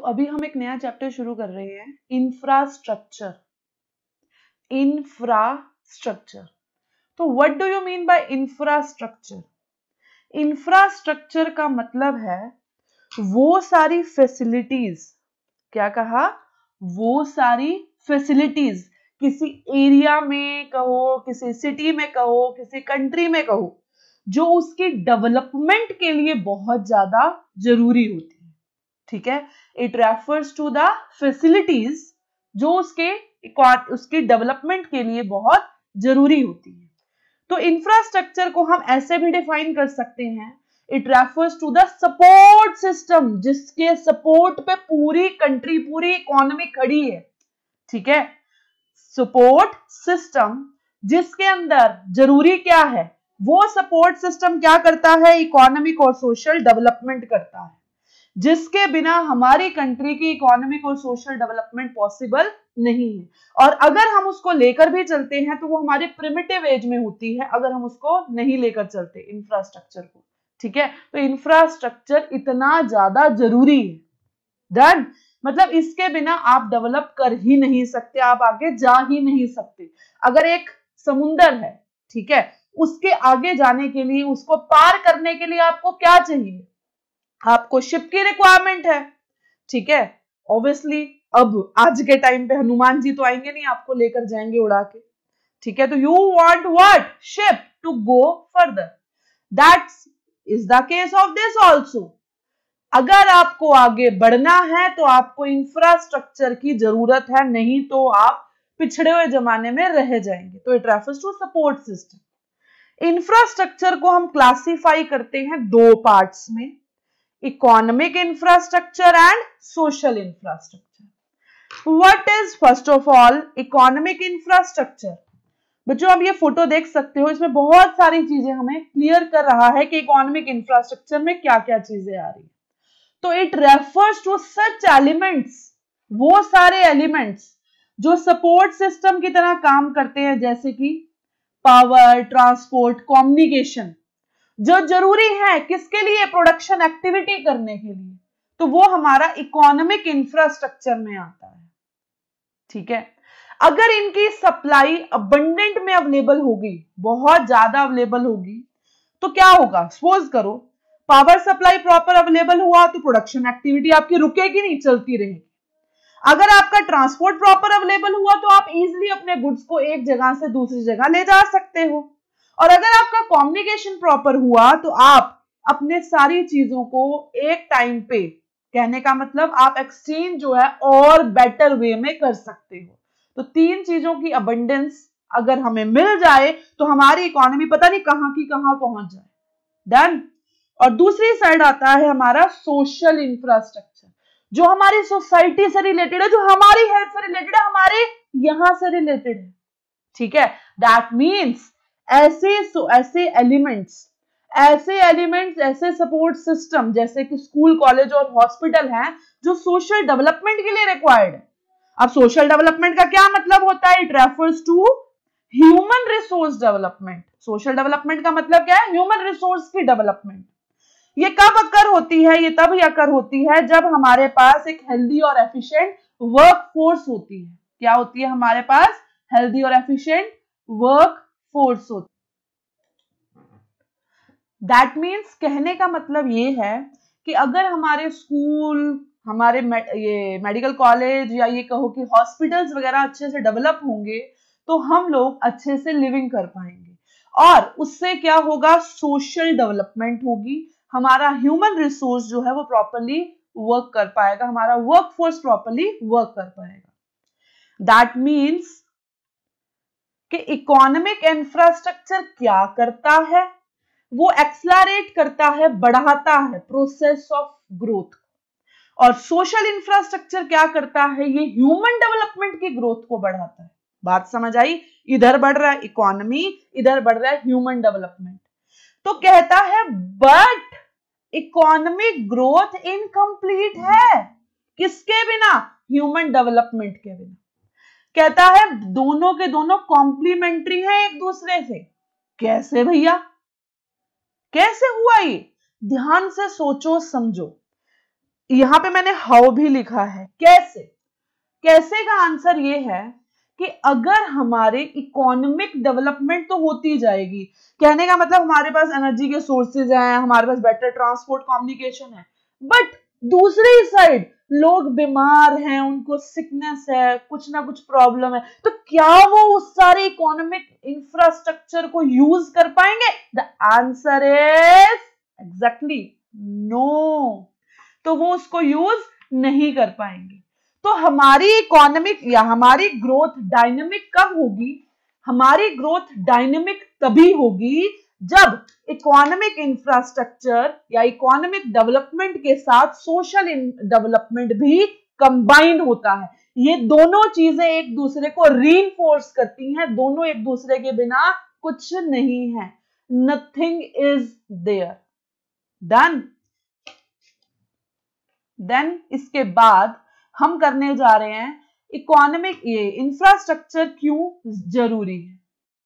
तो अभी हम एक नया चैप्टर शुरू कर रहे हैं इंफ्रास्ट्रक्चर इंफ्रास्ट्रक्चर तो what do you mean by infrastructure infrastructure का मतलब है वो सारी फैसिलिटीज़ क्या कहा? वो सारी फैसिलिटीज़ किसी एरिया में कहो, किसी सिटी में कहो, किसी कंट्री में कहो, जो उसकी डेवलपमेंट के लिए बहुत ज़्यादा ज़रूरी होती ठीक है? It refers to the facilities जो उसके उसके डेवलपमेंट के लिए बहुत ज़रूरी होती है। तो इंफ्रास्ट्रक्चर को हम ऐसे भी डिफाइन कर सकते हैं। It refers to the support system जिसके सपोर्ट पे पूरी कंट्री पूरी इकोनॉमी खड़ी है। ठीक है? सपोर्ट सिस्टम जिसके अंदर ज़रूरी क्या है? वो सपोर्ट सिस्टम क्या करता है? इकोनॉमिक और सोशल डेवलपमेंट करता है। जिसके बिना हमारी कंट्री की इकोनॉमिक और सोशल डेवलपमेंट पॉसिबल नहीं है। और अगर हम उसको लेकर भी चलते हैं तो वो हमारे प्रिमिटिव एज में होती है, अगर हम उसको नहीं लेकर चलते इंफ्रास्ट्रक्चर को। ठीक है? तो इंफ्रास्ट्रक्चर इतना ज़्यादा ज़रूरी है। डन मतलब इसके बिना आप डेवलप कर ही नहीं सकते, आप आगे जा ही नहीं सकते। अगर एक समुंदर है, ठीक है, उसके आगे जाने के लिए, उसको पार करने के लिए आपको क्या चाहिए? आपको शिप की रिक्वायरमेंट है। ठीक है? ऑब्वियसली अब आज के टाइम पे हनुमान जी तो आएँगे नहीं, आपको लेकर जाएँगे उड़ा के। ठीक है? तो you want what ship to go further that's is the case of this also अगर आपको आगे बढ़ना है तो आपको इंफ्रास्ट्रक्चर की ज़रूरत है, नहीं तो आप पिछड़े हुए जमाने में रह जाएँगे। तो it refers to support system infrastructure को हम क्लासिफाई करते हैं दो पार्ट्स में। Economic infrastructure and social infrastructure what is first of all economic infrastructure बच्चों, आप ये फ़ोटो देख सकते हो, इसमें बहुत सारी चीज़ें हमें क्लियर कर रहा है कि इकोनॉमिक इंफ्रास्ट्रक्चर में क्या क्या चीज़ें आ रही तो it refers to such elements वो सारे एलिमेंट्स जो सपोर्ट सिस्टम की तरह काम करते हैं, जैसे कि पावर ट्रांसपोर्ट कम्युनिकेशन जो ज़रूरी है किसके लिए प्रोडक्शन एक्टिविटी करने के लिए तो वो हमारा इकोनॉमिक इंफ्रास्ट्रक्चर में आता है। ठीक है? अगर इनकी सप्लाई अबंडेंट में अवेलेबल होगी, बहुत ज़्यादा अवेलेबल होगी तो क्या होगा? सपोज़ करो पावर सप्लाई प्रॉपर अवेलेबल हुआ तो प्रोडक्शन एक्टिविटी आपकी रुकेगी नहीं, चलती रहेगी। अगर आपका ट्रांसपोर्ट प्रॉपर अवेलेबल हुआ तो आप इजिली अपने गुड्स को एक जगह से दूसरी जगह ले जा सकते हो। और अगर आपका कॉम्युनिकेशन प्रॉपर हुआ तो आप अपने सारी चीज़ों को एक टाइम पे, कहने का मतलब आप एक्सचेंज जो है और बेटर वे में कर सकते हो। तो तीन चीज़ों की अबंडेंस अगर हमें मिल जाए तो हमारी इकोनॉमी पता नहीं कहाँ की कहाँ पहुँच जाए। डन और दूसरी साइड आता है हमारा सोशल इंफ्रास्ट्रक्चर जो हमारी सोसाइटी से रिलेटेड है, जो हमारी हेल्थ से रिलेटेड है, हमारे यहाँ से रिलेटेड है। ठीक है? दैट मीन्स ऐसे ऐसे एलिमेंट्स ऐसे एलिमेंट्स, ऐसे सपोर्ट सिस्टम जैसे कि स्कूल कॉलेज और हॉस्पिटल हैं जो सोशल डेवलपमेंट के लिए रिक्वायर्ड है। अब सोशल डेवलपमेंट का क्या मतलब होता है? It refers to human resource development social development का मतलब क्या है? ह्यूमन रिसोर्स की डेवलपमेंट ये कब अकर होती है? ये तब अकर होती है जब हमारे पास एक हेल्दी और एफिशिएंट वर्क फोर्स होती है। क्या होती है? हमारे पास हेल्दी और एफिशिएंट वर्क फोर्स होती दैट मीन्स कहने का मतलब ये है कि अगर हमारे स्कूल, हमारे ये मेडिकल कॉलेज या ये कहो कि हॉस्पिटल्स वगैरह अच्छे से डेवलप होंगे तो हम लोग अच्छे से लिविंग कर पाएँगे। और उससे क्या होगा? सोशल डेवलपमेंट होगी। हमारा ह्यूमन रिसोर्स जो है वो प्रॉपरली वर्क कर पाएगा। हमारा वर्क फोर्स प्रॉपरली वर्क कर पाएगा। दैट मीन्स कि इकोनॉमिक इंफ्रास्ट्रक्चर क्या करता है? वो एक्सलरेट करता है, बढ़ाता है प्रोसेस ऑफ़ ग्रोथ और सोशल इंफ्रास्ट्रक्चर क्या करता है? ये ह्यूमन डेवलपमेंट की ग्रोथ को बढ़ाता है। बात समझ आई? इधर बढ़ रहा है इकोनॉमी इधर बढ़ रहा है ह्यूमन डेवलपमेंट तो कहता है बट इकोनॉमिक ग्रोथ इनकम्प्लीट है। किसके बिना? ह्यूमन डेवलपमेंट के बिना। कहता है, दोनों के दोनों कॉम्प्लीमेंट्री है एक दूसरे से। कैसे भैया? कैसे हुआ ये? ध्यान से सोचो, समझो। यहाँ पे मैंने हाउ भी लिखा है। कैसे? कैसे का आंसर ये है कि अगर हमारे इकोनॉमिक डेवलपमेंट तो होती जाएगी। कहने का मतलब हमारे पास एनर्जी के सोर्सेज हैं, हमारे पास बेटर ट्रांसपोर्ट कम्युनिकेशन है। बट दूसरी साइड लोग बीमार हैं, उनको सिकनेस है, कुछ ना कुछ प्रॉब्लम है। तो क्या वो उस सारे इकोनॉमिक इंफ्रास्ट्रक्चर को यूज़ कर पाएँगे? The answer is exactly no तो वो उसको यूज़ नहीं कर पाएँगे। तो हमारी इकोनॉमिक या हमारी ग्रोथ डायनेमिक कब होगी? हमारी ग्रोथ डायनेमिक तभी होगी जब इकोनॉमिक इंफ्रास्ट्रक्चर या इकोनॉमिक डेवलपमेंट के साथ सोशल डेवलपमेंट भी कंबाइंड होता है, ये दोनों चीज़ें एक दूसरे को री करती हैं, दोनों एक दूसरे के बिना कुछ नहीं है। Nothing is there done then इसके बाद हम करने जा रहे हैं इकोनॉमिक ये इंफ्रास्ट्रक्चर क्यों ज़रूरी है?